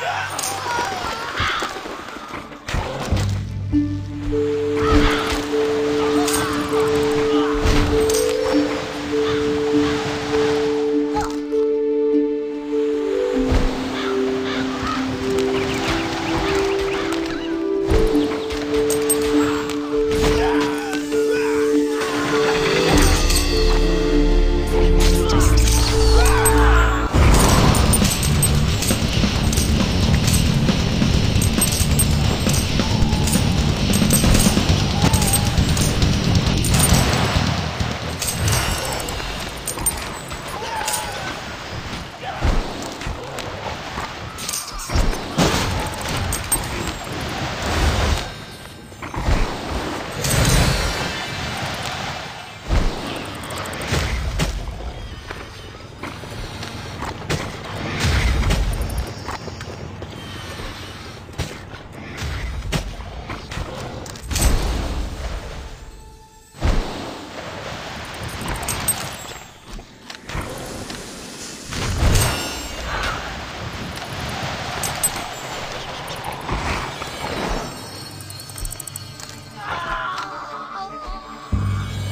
Yeah!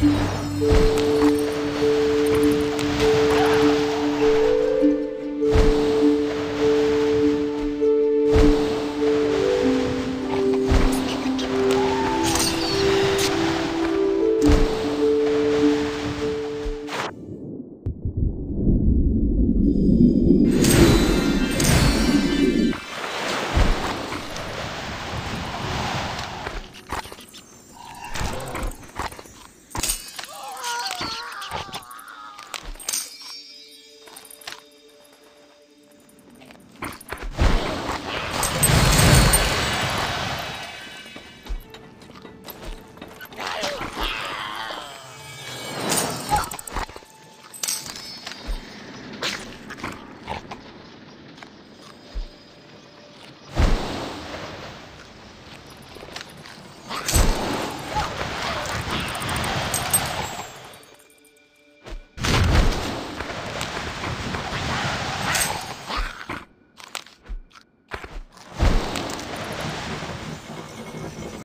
Música